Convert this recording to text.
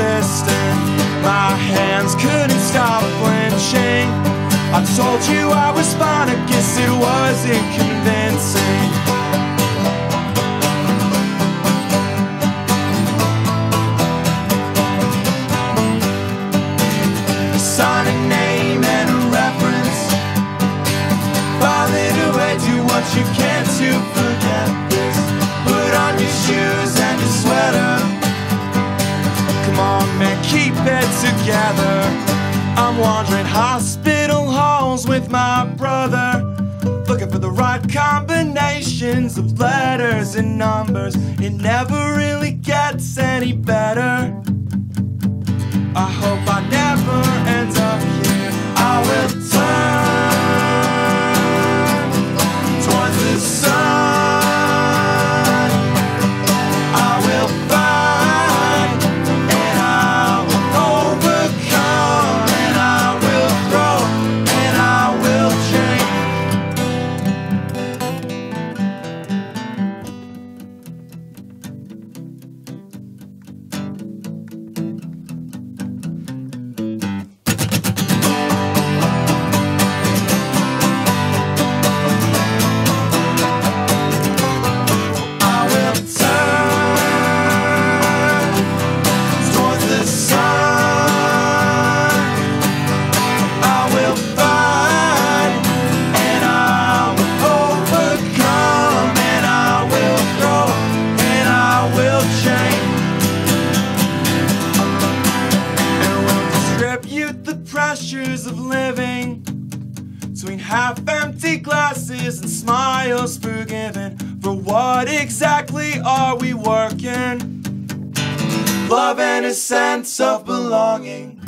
consistent. My hands couldn't stop flinching. I told you I was fine, I guess it wasn't convincing. Sign a name and a reference. Do what you can. Wandering hospital halls with my brother. Looking for the right combinations of letters and numbers. It never really gets any better. I hope I pressures of living between half empty glasses and smiles forgiven. For what exactly are we working? Love and a sense of belonging.